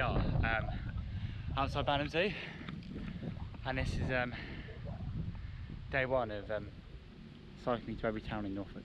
um, outside Banham Zoo, and this is um, day one of um, cycling to every town in Norfolk.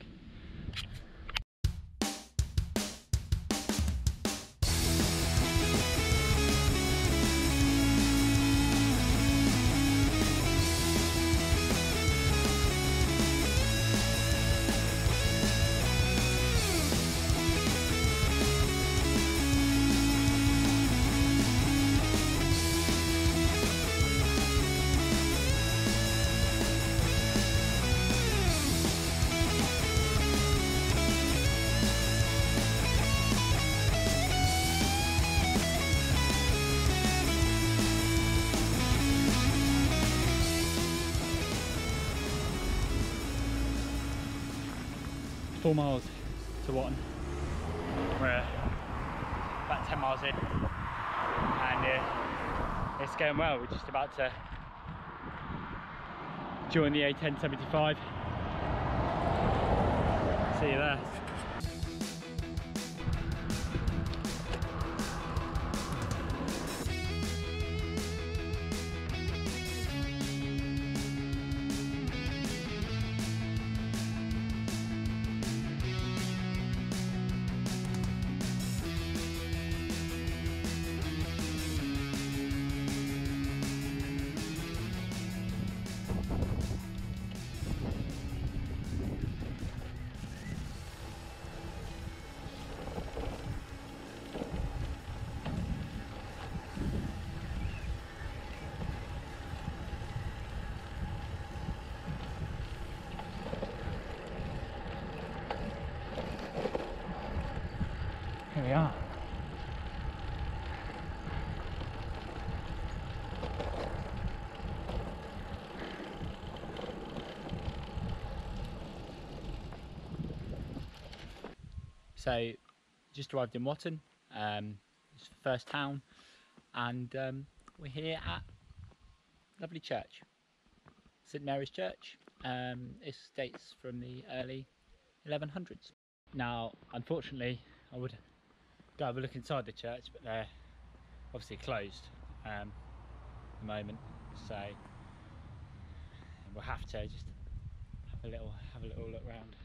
Four miles to Watton. We're about 10 miles in and uh, it's going well. We're just about to join the A1075. See you there. Here we are. So, just arrived in Watton, um, it's the first town, and um, we're here at lovely church, St Mary's Church. Um, it dates from the early 1100s. Now, unfortunately, I would go have a look inside the church, but they're obviously closed um, at the moment. So we'll have to just have a little have a little look round.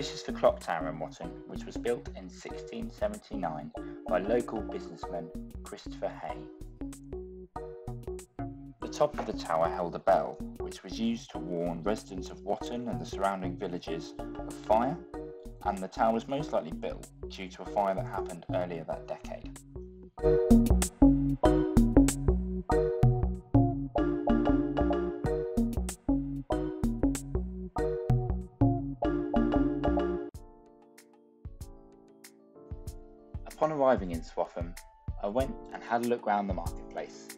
This is the clock tower in Watton, which was built in 1679 by local businessman Christopher Hay. The top of the tower held a bell, which was used to warn residents of Watton and the surrounding villages of fire, and the tower was most likely built due to a fire that happened earlier that decade. Upon arriving in Swaffham, I went and had a look round the marketplace.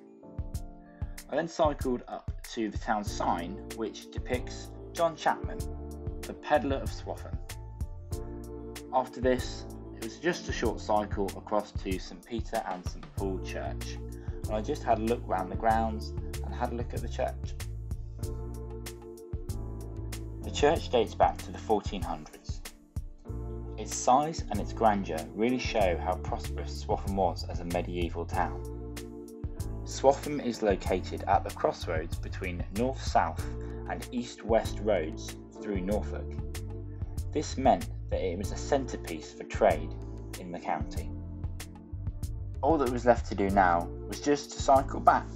I then cycled up to the town sign, which depicts John Chapman, the peddler of Swaffham. After this, it was just a short cycle across to St Peter and St Paul Church, and I just had a look round the grounds and had a look at the church. The church dates back to the 1400s. Its size and its grandeur really show how prosperous Swaffham was as a medieval town. Swaffham is located at the crossroads between north south and east west roads through Norfolk. This meant that it was a centrepiece for trade in the county. All that was left to do now was just to cycle back.